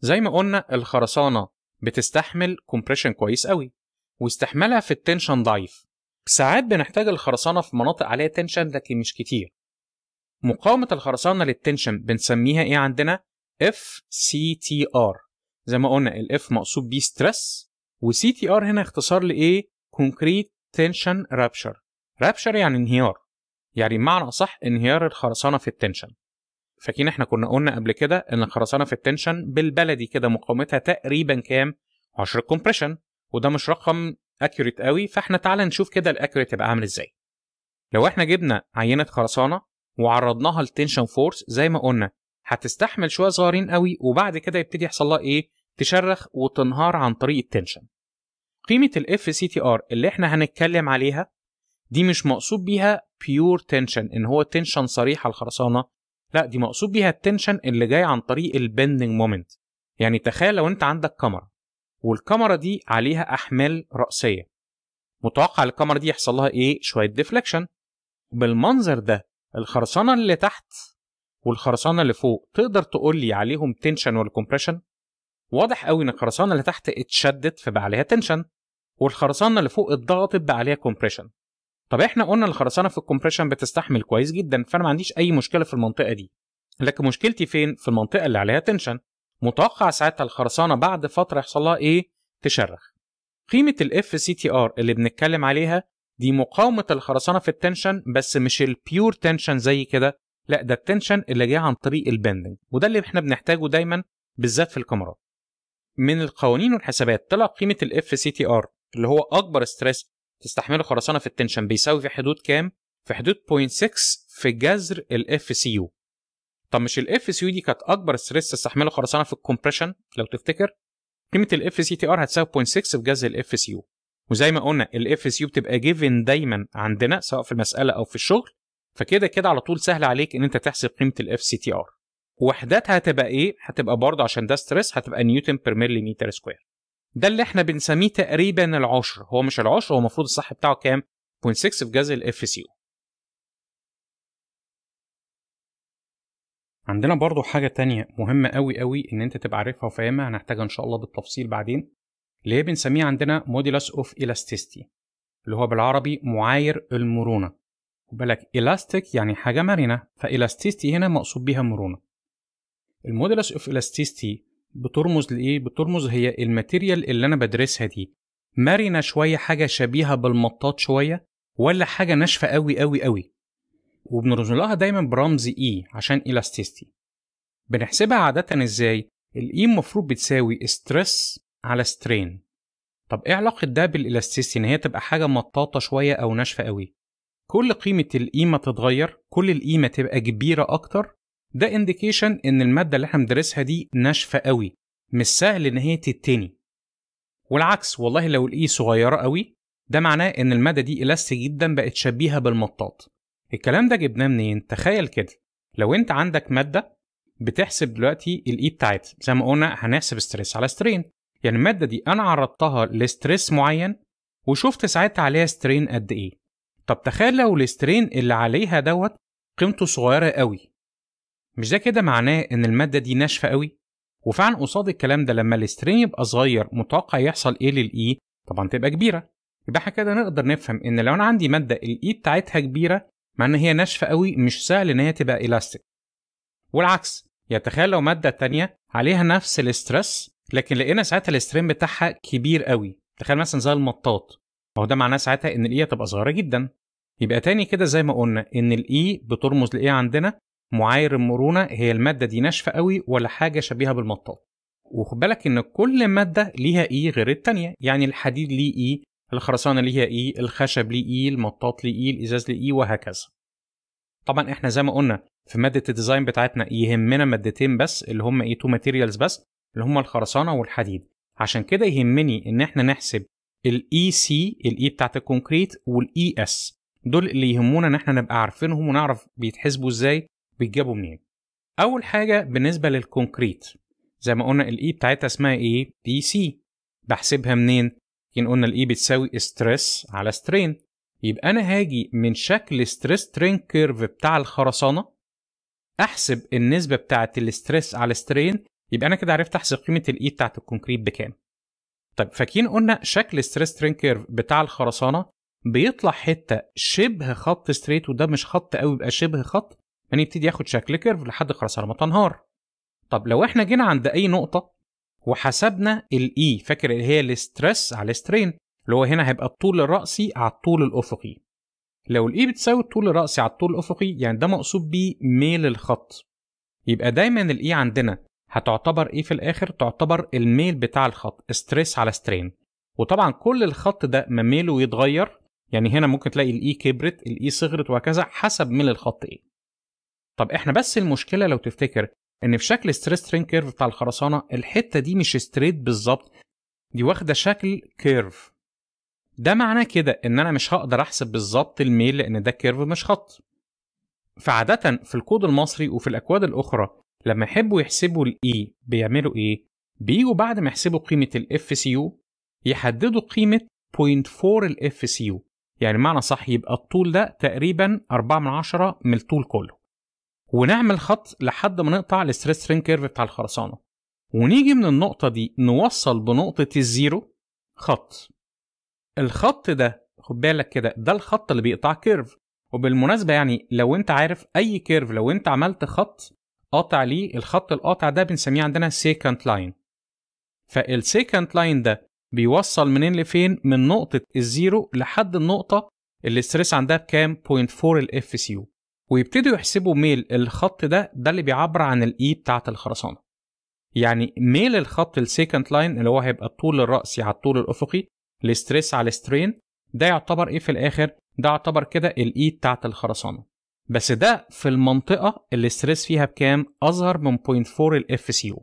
زي ما قلنا الخرسانة بتستحمل compression كويس قوي واستحمالها في ال tension ضعيف. ساعات بنحتاج الخرسانة في مناطق عليها tension لكن مش كتير. مقاومة الخرسانة لل tension بنسميها إيه عندنا؟ FCTR زي ما قلنا ال F مقصود بيه stress و CTR هنا اختصار لإيه؟ Concrete Tension Rupture. Rupture يعني انهيار. يعني بمعنى أصح انهيار الخرسانة في ال tension. فاكرين إحنا كنا قلنا قبل كده إن الخرسانة في ال tension بالبلدي كده مقاومتها تقريبا كام؟ 10 compression وده مش رقم accurate قوي فاحنا تعالى نشوف كده ال accurate يبقى عامل إزاي. لو إحنا جبنا عينة خرسانة وعرضناها لل tension force زي ما قلنا هتستحمل شوية صغيرين قوي وبعد كده يبتدي يحصل لها إيه؟ تشرخ وتنهار عن طريق ال tension. قيمة ال FCTR اللي إحنا هنتكلم عليها دي مش مقصود بيها pure tension إن هو tension صريح على الخرسانه لا دي مقصود بيها ال tension اللي جاي عن طريق ال bending moment يعني تخيل لو انت عندك كمرة والكمرة دي عليها أحمال رأسية. متوقع الكمرة دي يحصل لها إيه؟ شوية deflection بالمنظر ده الخرسانة اللي تحت والخرسانة اللي فوق تقدر تقول لي عليهم tension ولا compression واضح قوي إن الخرسانة اللي تحت اتشدت فبقى عليها tension والخرسانة اللي فوق اتضغطت بقى عليها compression طب إحنا قلنا الخرسانة في ال compression بتستحمل كويس جدا فأنا ما عنديش أي مشكلة في المنطقة دي. لكن مشكلتي فين؟ في المنطقة اللي عليها tension. متوقع ساعتها الخرسانة بعد فترة يحصل لها إيه؟ تشرخ. قيمة ال FCTR اللي بنتكلم عليها دي مقاومة الخرسانة في ال tension بس مش ال pure tension زي كده. لا ده ال tension اللي جاي عن طريق ال bending وده اللي إحنا بنحتاجه دايما بالذات في الكمرات. من القوانين والحسابات طلع قيمة ال FCTR اللي هو أكبر stress تستحمله خرسانة في ال tension. بيساوي في حدود كام؟ في حدود 0.6 في جذر ال FCU طب مش ال FCU دي كانت أكبر stress تستحمله خرسانة في ال compression؟ لو تفتكر قيمة ال FCTR هتساوي 0.6 في جذر ال FCU وزي ما قلنا ال FCU بتبقى given دايما عندنا سواء في المسألة أو في الشغل. فكده كده على طول سهل عليك إن أنت تحسب قيمة ال FCTR وحداتها هتبقى إيه؟ هتبقى برضه عشان ده stress هتبقى نيوتن per مليمتر square ده اللي إحنا بنسميه تقريبا العشر. هو مش العشر هو المفروض الصح بتاعه كام؟ 0.6 في جذر ال FC عندنا برضو حاجة تانية مهمة قوي قوي إن أنت تبقى عارفها وفاهمها هنحتاجها إن شاء الله بالتفصيل بعدين اللي هي بنسميها عندنا modulus of elasticity اللي هو بالعربي معاير المرونة. بالك elastic يعني حاجة مرنة ف elasticity هنا مقصود بيها مرونة. ال modulus of elasticity بترمز لإيه؟ بترمز هي ال material اللي أنا بدرسها دي. مرنة شوية حاجة شبيهة بالمطاط شوية ولا حاجة ناشفة قوي قوي قوي وبنرمز لها دايما برمز E عشان elasticity. بنحسبها عادة إزاي؟ ال E المفروض بتساوي stress على strain طب إيه علاقة ده بال elasticity إن هي تبقى حاجة مطاطة شوية أو ناشفة قوي كل قيمة ال E ما تتغير كل ال E ما تبقى كبيرة أكتر ده indication إن المادة اللي إحنا بندرسها دي ناشفة قوي مش سهل إن هي تتني. والعكس والله لو ال E صغيرة قوي ده معناه إن المادة دي الاستي جدا بقت شبيهة بالمطاط. الكلام ده جبناه منين؟ تخيل كده. لو أنت عندك مادة بتحسب دلوقتي ال E بتاعتها زي ما قلنا هنحسب stress على strain يعني المادة دي أنا عرضتها ل stress معين وشفت ساعتها عليها strain قد إيه. طب تخيل لو ال strain اللي عليها دوت قيمته صغيرة قوي. مش ده كده معناه إن المادة دي ناشفة قوي؟ وفعلا قصاد الكلام ده لما ال strain يبقى صغير متوقع يحصل إيه لل E طبعا تبقى كبيرة. يبقى إحنا كده نقدر نفهم إن لو أنا عندي مادة ال E بتاعتها كبيرة معناه إن هي ناشفة قوي مش سهل إن هي تبقى الاستيك والعكس تخيل لو مادة تانية عليها نفس ال stress لكن لقينا ساعتها ال strain بتاعها كبير قوي. تخيل مثلا زي المطاط. أهو ده معناه ساعتها إن ال E هتبقى صغيرة جدا. يبقى تاني كده زي ما قلنا إن ال E بترمز لإيه عندنا؟ معايير المرونة هي المادة دي ناشفة قوي ولا حاجة شبيهة بالمطاط. وخد بالك إن كل مادة ليها E غير التانية يعني الحديد ليه E الخرسانة ليها E الخشب ليه E المطاط ليه E الإزاز ليه E وهكذا. طبعا إحنا زي ما قلنا في مادة ال design بتاعتنا يهمنا مادتين بس اللي هم إيه two materials بس اللي هم الخرسانة والحديد. عشان كده يهمني إن إحنا نحسب ال EC ال E بتاعت ال concrete وال ES دول اللي يهمونا إن إحنا نبقى عارفينهم ونعرف بيتحسبوا إزاي بيتجابوا منين؟ أول حاجة بالنسبة لل concrete زي ما قلنا ال E بتاعتها اسمها إيه؟ EC. بحسبها منين؟ يمكن قلنا ال E بتساوي stress على strain يبقى أنا هاجي من شكل stress strain curve بتاع الخرسانة أحسب النسبة بتاعه ال stress على strain يبقى أنا كده عرفت أحسب قيمة ال E بتاعت ال concrete بكام. طيب فاكرين قلنا شكل stress strain curve بتاع الخرسانة بيطلع حتة شبه خط straight وده مش خط قوي يبقى شبه خط يعني يبتدي ياخد شكل curve لحد الخرسانه ما تنهار. طب لو إحنا جينا عند أي نقطة وحسبنا ال E فاكر اللي هي ال stress على ال strain اللي هو هنا هيبقى الطول الرأسي على الطول الأفقي. لو ال E بتساوي الطول الرأسي على الطول الأفقي يعني ده مقصود بيه ميل الخط. يبقى دايما ال E عندنا هتعتبر إيه في الآخر؟ تعتبر الميل بتاع الخط stress على strain وطبعا كل الخط ده ما ميله يتغير يعني هنا ممكن تلاقي ال E كبرت ال E صغرت وهكذا حسب ميل الخط إيه. طب إحنا بس المشكلة لو تفتكر إن في شكل stress strain curve بتاع الخرسانة الحتة دي مش straight بالظبط دي واخدة شكل curve ده معناه كده إن أنا مش هقدر أحسب بالظبط الميل لأن ده curve مش خط. فعادة في الكود المصري وفي الأكواد الأخرى لما يحبوا يحسبوا ال E بيعملوا إيه؟ بيجوا بعد ما يحسبوا قيمة ال FCU يحددوا قيمة 0.4 ال FCU يعني بمعنى أصح يبقى الطول ده تقريبا 4 من 10 من الطول كله. ونعمل خط لحد ما نقطع ال stress strain curve بتاع الخرسانة. ونيجي من النقطة دي نوصل بنقطة ال zero خط. الخط ده خد بالك كده ده الخط اللي بيقطع curve وبالمناسبة يعني لو انت عارف أي curve لو انت عملت خط قاطع ليه الخط القاطع ده بنسميه عندنا secant line فال secant line ده بيوصل منين لفين؟ من نقطة الزيرو لحد النقطة اللي ال stress عندها بكام؟ 0.4 ال Fcu ويبتدوا يحسبوا ميل الخط ده ده اللي بيعبر عن ال E بتاعة الخرسانة. يعني ميل الخط ال secant line اللي هو هيبقى الطول الرأسي على الطول الأفقي ال stress على ال strain ده يعتبر إيه في الآخر؟ ده يعتبر كده ال E بتاعت الخرسانة. بس ده في المنطقة اللي ال stress فيها بكام؟ أصغر من 0.4 ال Fc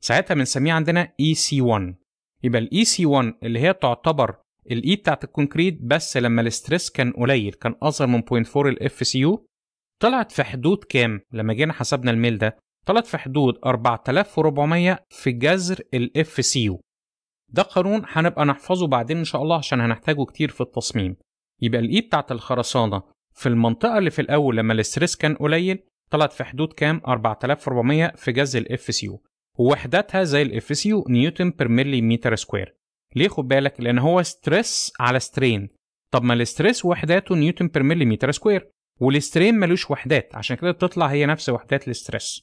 ساعتها بنسميه عندنا اي سي 1 يبقى الاي سي 1 اللي هي تعتبر ال E بتاعت ال concrete بس لما ال stress كان قليل كان أصغر من 0.4 ال Fcu طلعت في حدود كام لما جينا حسبنا الميل ده؟ طلعت في حدود 4400 في جذر ال Fcu ده قانون هنبقى نحفظه بعدين إن شاء الله عشان هنحتاجه كتير في التصميم. يبقى ال E بتاعت الخرسانة في المنطقة اللي في الأول لما ال stress كان قليل طلعت في حدود كام؟ 4400 في جذر ال Fcu ووحداتها زي ال Fcu نيوتن per ملي متر square. ليه خد بالك؟ لأن هو stress على strain. طب ما ال stress وحداته نيوتن per ملي متر square. وال strain ملوش وحدات عشان كده بتطلع هي نفس وحدات ال stress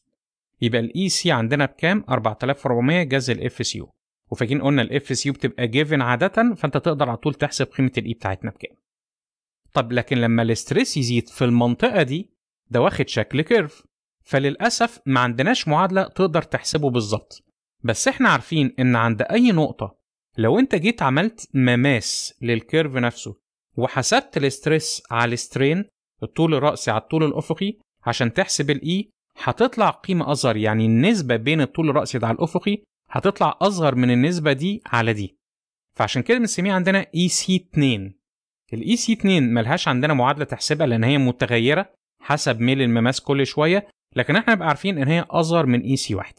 يبقى الاي سي عندنا بكام؟ 4400 جذر ال Fcu وفاكرين قلنا ال Fcu بتبقى given عادة فأنت تقدر على طول تحسب قيمة ال E بتاعتنا بكام. طب لكن لما ال stress يزيد في المنطقة دي ده واخد شكل curve فللأسف ما عندناش معادلة تقدر تحسبه بالظبط. بس إحنا عارفين إن عند أي نقطة لو أنت جيت عملت مماس لل curve نفسه وحسبت ال stress على ال strain الطول الرأسي على الطول الأفقي عشان تحسب ال E هتطلع قيمة أصغر يعني النسبة بين الطول الرأسي ده على الأفقي هتطلع أصغر من النسبة دي على دي. فعشان كده بنسميها عندنا اي سي 2 الاي سي 2 ملهاش عندنا معادلة تحسبها لأن هي متغيرة حسب ميل المماس كل شوية لكن إحنا نبقى عارفين إن هي أصغر من اي سي 1